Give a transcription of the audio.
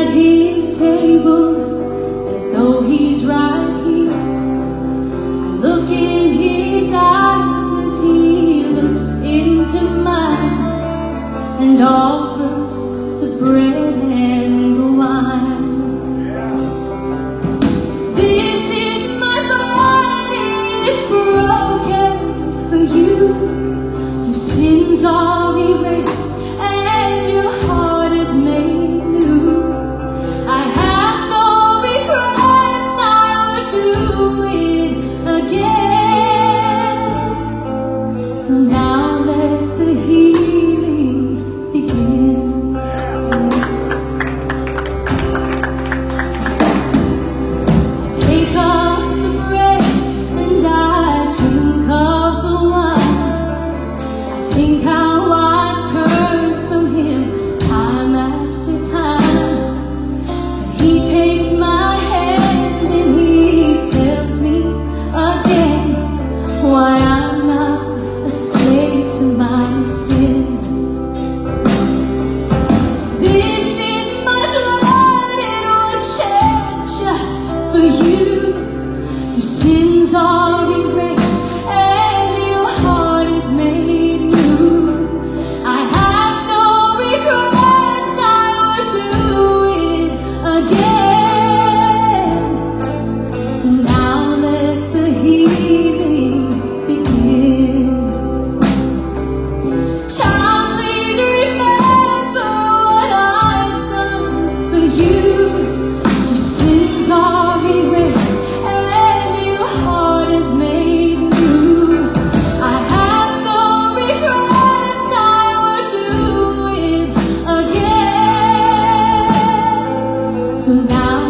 at his table as though he's right here. Look in his eyes as he looks into mine and offers the bread and the wine. This is my body, it's broken for you. Your sins are So now let the heat you. Your sins are 到